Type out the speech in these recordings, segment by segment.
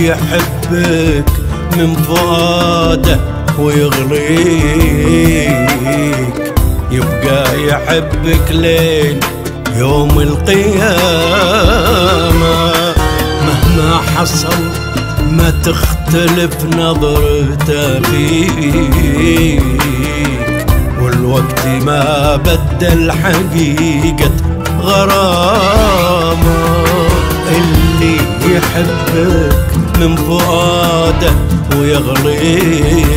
يحبك من فؤاده ويغليك. يبقى يحبك لين يوم القيامة. مهما حصل ما تختلف نظرته فيك. والوقت ما بدل حقيقة غرامة. اللي يحبك من فؤاده ويغليك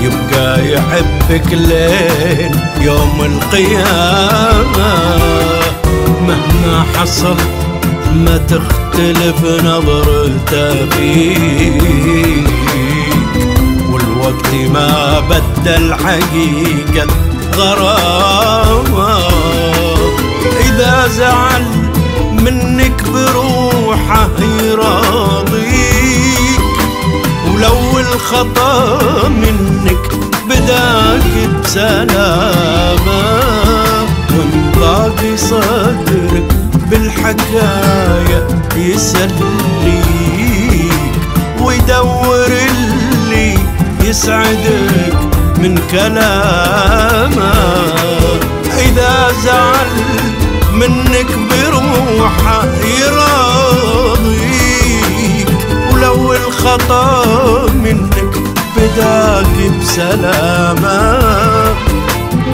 يبقى يحبك لين يوم القيامة. مهما حصل ما تختلف نظرته فيك والوقت ما بدل حقيقة غرامة. إذا زعل منك بروحه يراضيك ولو الخطأ منك بداك بسلامة وانضاق صدرك بالحكاية يسليك. ويدور اللي يسعدك من كلامه. إذا زعل منك بروحه يراضيك ولو الخطأ منك بداك بسلامة.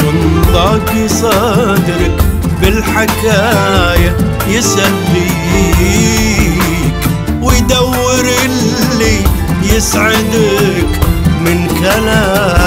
وانضاق صدرك بالحكاية يسليك ويدور اللي يسعدك من كلامه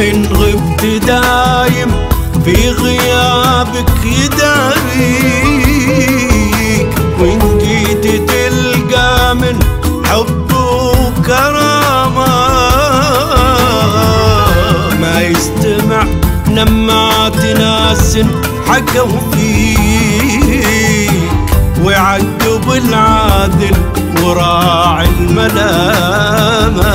إن غبت دايم في غيابك يداريك وإن جيت تلقى من حب وكرامة. ما يستمع نمات ناس حكوا فيك. ويعقب العادل وراعي الملامة.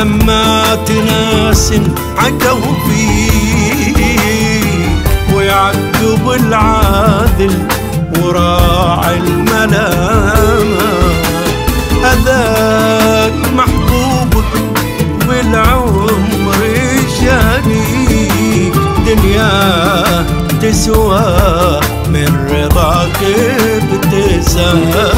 نمات ناس حكوا فيك ويعقب العادل وراعي الملامة. هذاك محبوبك بالعمر شريك دنيا تسوى من رضاك ابتسامة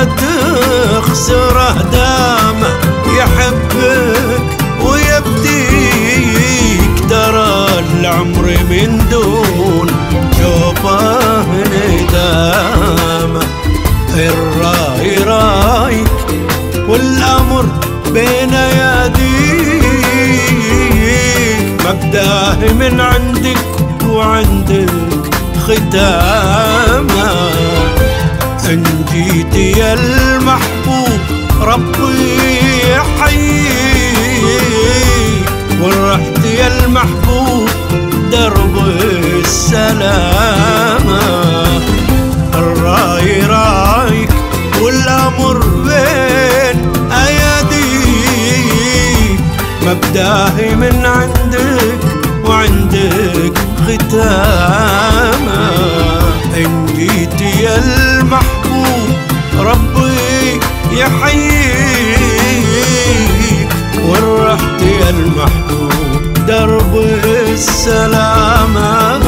لا تخسره دامه يحبك ويبديك ترى العمر من دون شوفه ندامه الراي رايك والأمر بين يديك. مبدأه من عندك وعندك ختامه ان جيت يا المحبوب ربي يحييك. ورحت يا المحبوب درب السلامة. الراي رايك والأمر بين أيديك مبداهي من عندك جيت يا المحبوب ربي يحييك. ورحت يا المحبوب درب السلامة